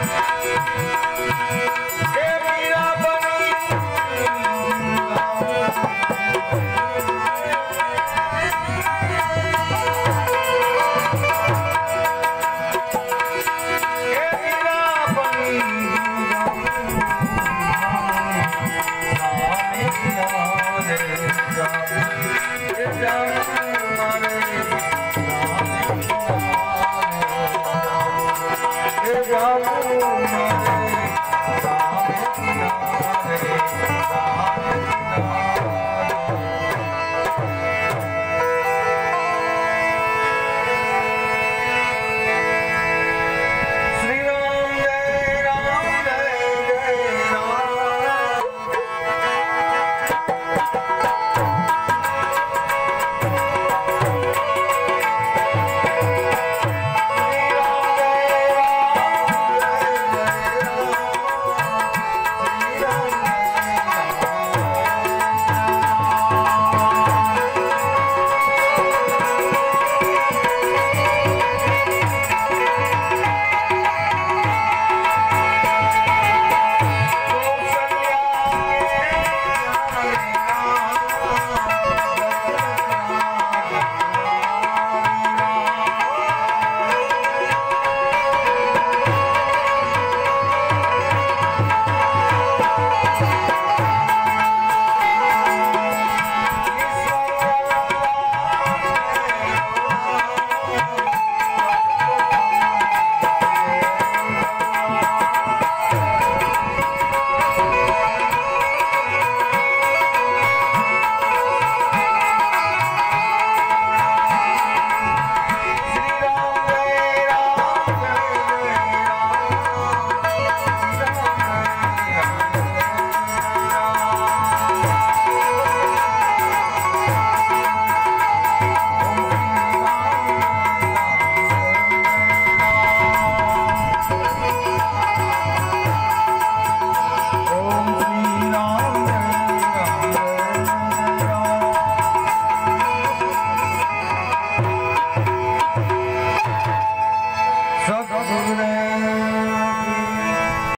Música